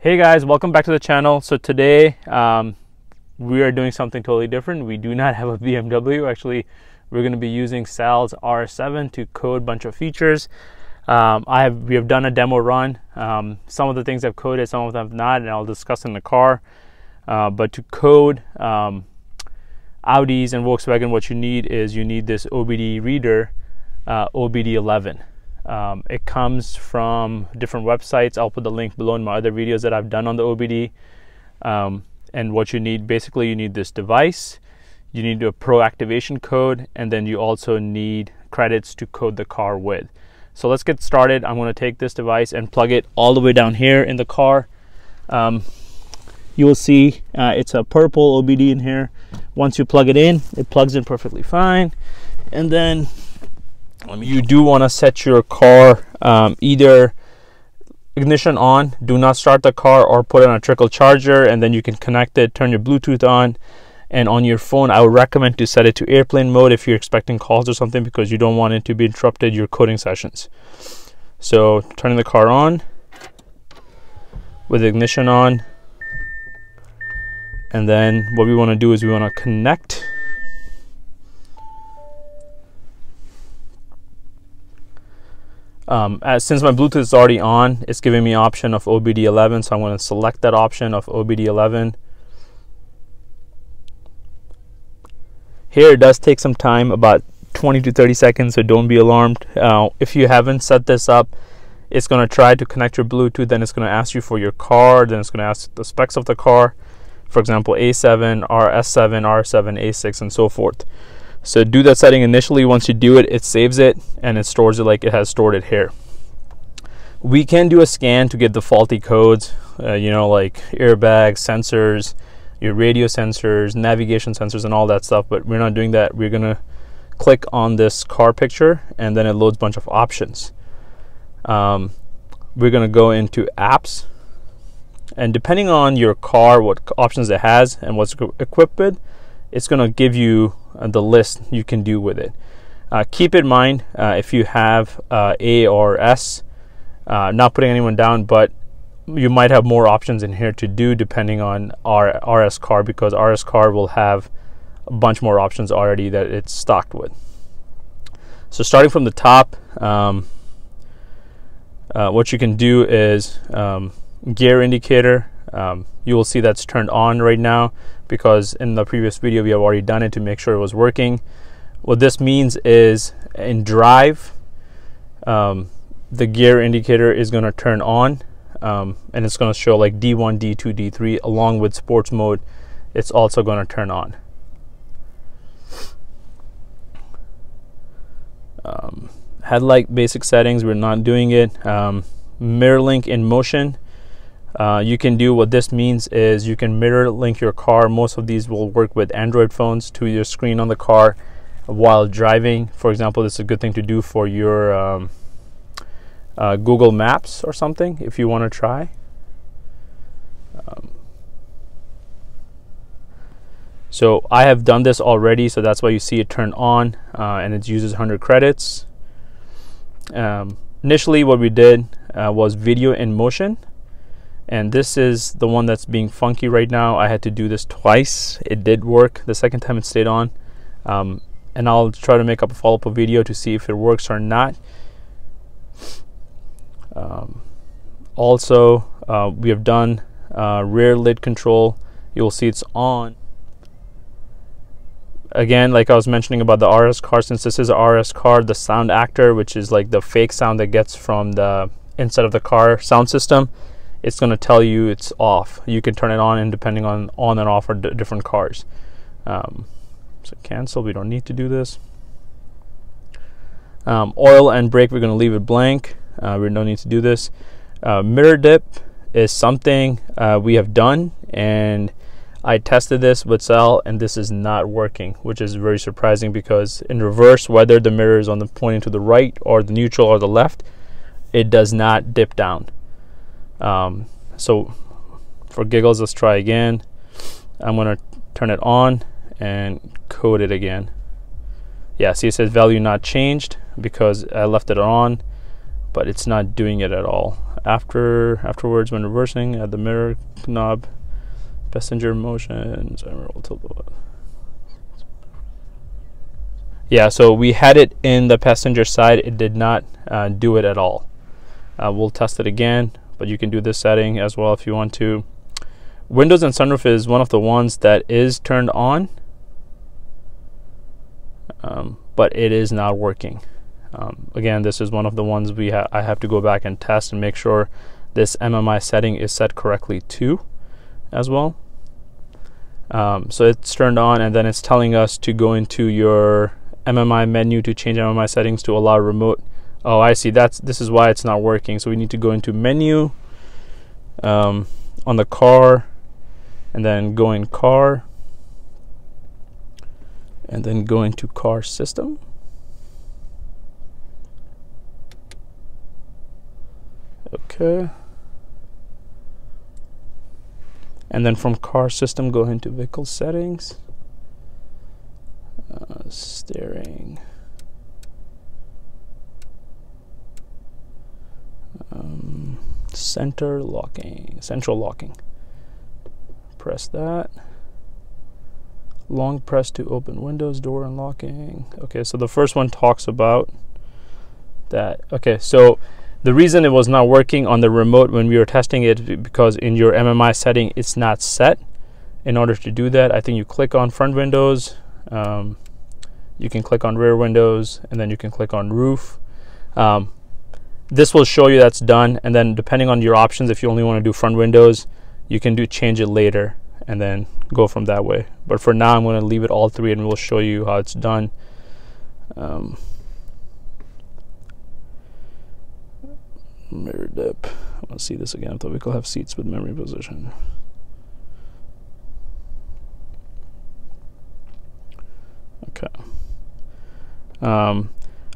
Hey guys, welcome back to the channel. So today um, we are doing something totally different. We do not have a BMW. Actually, we're going to be using Sal's r7 to code a bunch of features. Um, I have we have done a demo run. Um, some of the things I've coded, some of them have not, and I'll discuss in the car. Uh, but to code um, Audis and Volkswagen, what you need is you need this OBD reader, uh, OBDeleven. Um, it comes from different websites. I'll put the link below in my other videos that I've done on the OBD. Um, and what you need basically, you need this device, you need a pro activation code, and then you also need credits to code the car with. So let's get started. I'm going to take this device and plug it all the way down here in the car. Um, you will see uh, it's a purple OBD in here. Once you plug it in, it plugs in perfectly fine. And then you do want to set your car um, either ignition on, do not start the car, or put it on a trickle charger, and then you can connect it, turn your Bluetooth on. And on your phone, I would recommend to set it to airplane mode if you're expecting calls or something because you don't want it to be interrupted your coding sessions. So, turning the car on with ignition on. And then what we want to do is we want to connect Um, as, since my Bluetooth is already on, it's giving me option of OBDeleven, so I'm going to select that option of OBDeleven. Here it does take some time, about 20 to 30 seconds, so don't be alarmed. Uh, if you haven't set this up, it's going to try to connect your Bluetooth, then it's going to ask you for your car, then it's going to ask the specs of the car, for example, A7, RS7, R7, A6, and so forth. So do that setting initially. Once you do it, it saves it and it stores it like it has stored it here. We can do a scan to get the faulty codes, uh, you know, like airbags, sensors, your radio sensors, navigation sensors, and all that stuff. But we're not doing that. We're gonna click on this car picture and then it loads a bunch of options. Um, we're gonna go into apps and depending on your car, what options it has and what's equipped with, it's gonna give you the list you can do with it. Uh, keep in mind uh, if you have A or S, not putting anyone down, but you might have more options in here to do depending on our RS car because RS car will have a bunch more options already that it's stocked with. So starting from the top, um, uh, what you can do is um, gear indicator. Um, you will see that's turned on right now because in the previous video we have already done it to make sure it was working. What this means is in drive, um, the gear indicator is going to turn on um, and it's going to show like D1, D2, D3 along with sports mode. It's also going to turn on. Um, headlight basic settings, we're not doing it. Um, MirrorLink in motion uh, you can do what this means is you can mirror link your car. Most of these will work with Android phones to your screen on the car while driving. For example, this is a good thing to do for your um, uh, Google Maps or something if you want to try. Um, so I have done this already, so that's why you see it turned on uh, and it uses 100 credits. Um, initially, what we did uh, was video in motion and this is the one that's being funky right now. I had to do this twice. It did work the second time it stayed on. Um, and I'll try to make up a follow-up video to see if it works or not. Um, also uh, we have done uh, rear lid control. You'll see it's on. Again like I was mentioning about the RS car since this is a RS car the sound actor which is like the fake sound that gets from the inside of the car sound system it's going to tell you it's off. You can turn it on and depending on on and off for different cars. Um, so cancel, we don't need to do this. Um, oil and brake, we're going to leave it blank. Uh, we don't need to do this. Uh, mirror dip is something uh, we have done and I tested this with Sal and this is not working, which is very surprising because in reverse, whether the mirror is on the pointing to the right or the neutral or the left, it does not dip down. Um, so for giggles, let's try again. I'm gonna turn it on and code it again. Yeah, see it says value not changed because I left it on, but it's not doing it at all. after afterwards when reversing at the mirror knob passenger motion yeah so we had it in the passenger side it did not uh, do it at all uh, we'll test it again but you can do this setting as well if you want to windows and sunroof is one of the ones that is turned on um, but it is not working um, again this is one of the ones we ha I have to go back and test and make sure this MMI setting is set correctly too as well um, so it's turned on and then it's telling us to go into your MMI menu to change MMI settings to allow remote. Oh, I see. That's this is why it's not working. So we need to go into menu um, on the car, and then go in car, and then go into car system. Okay. And then from car system, go into vehicle settings uh, steering. Center locking, central locking. Press that. Long press to open windows, door unlocking. Okay, so the first one talks about that. Okay, so the reason it was not working on the remote when we were testing it because in your MMI setting it's not set. In order to do that, I think you click on front windows, um, you can click on rear windows and then you can click on roof. Um, this will show you that's done and then depending on your options, if you only want to do front windows, you can do change it later and then go from that way. But for now, I'm going to leave it all three and we'll show you how it's done. Um, mirror dip. To see this again. The vehicle have seats with memory position. Okay. Um,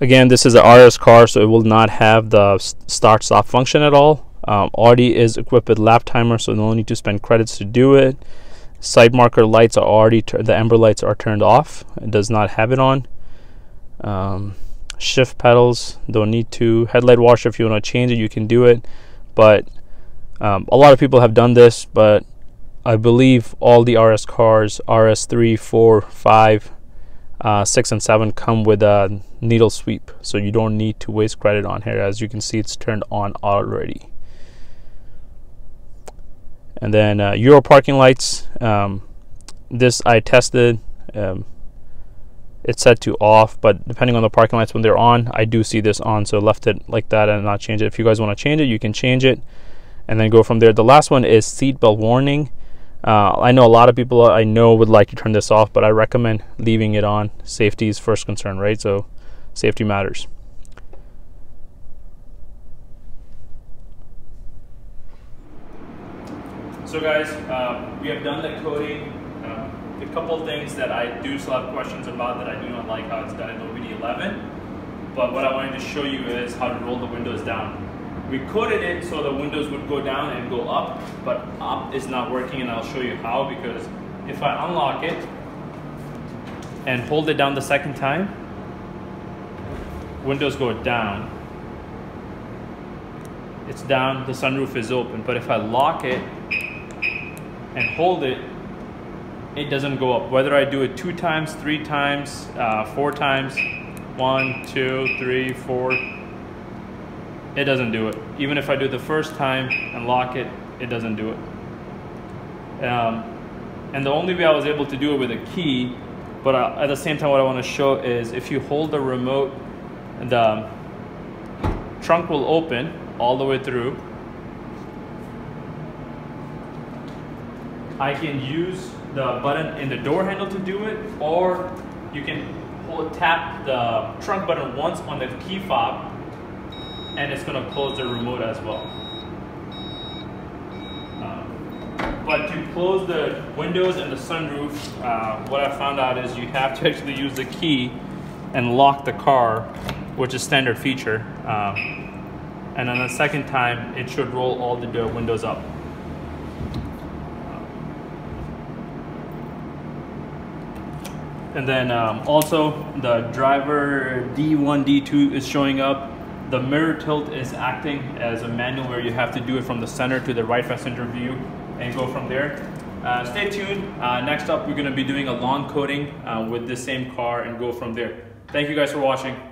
again, this is an RS car, so it will not have the start stop function at all. Um, Audi is equipped with lap timer, so no need to spend credits to do it. Side marker lights are already the amber lights are turned off. It does not have it on. Um, shift pedals don't need to. Headlight washer, if you want to change it, you can do it. But um, a lot of people have done this, but I believe all the RS cars, RS3, 4, 5, uh, 6 and 7 come with a needle sweep. So you don't need to waste credit on here. As you can see it's turned on already. And then uh, Euro parking lights um, this I tested um, it's set to off but depending on the parking lights when they're on I do see this on. So left it like that and not change it. If you guys want to change it you can change it and then go from there. The last one is seatbelt warning uh, I know a lot of people I know would like to turn this off, but I recommend leaving it on. Safety is first concern, right? So safety matters. So guys, uh, we have done the coding. Uh, a couple of things that I do still have questions about that I do not like how it's done in OBDeleven. But what I wanted to show you is how to roll the windows down. We coded it so the windows would go down and go up, but up is not working and I'll show you how because if I unlock it and hold it down the second time, windows go down. It's down, the sunroof is open. But if I lock it and hold it, it doesn't go up. Whether I do it two times, three times, uh, four times, one, two, three, four, it doesn't do it. Even if I do it the first time and lock it, it doesn't do it. Um, and the only way I was able to do it with a key, but I, at the same time what I want to show is if you hold the remote, the trunk will open all the way through. I can use the button in the door handle to do it, or you can hold, tap the trunk button once on the key fob and it's going to close the remote as well. Um, but to close the windows and the sunroof, uh, what I found out is you have to actually use the key and lock the car, which is standard feature. Um, and then the second time, it should roll all the windows up. And then um, also the driver D1, D2 is showing up the mirror tilt is acting as a manual where you have to do it from the center to the right passenger view and go from there. Uh, stay tuned. Uh, next up, we're going to be doing a long coding uh, with this same car and go from there. Thank you guys for watching.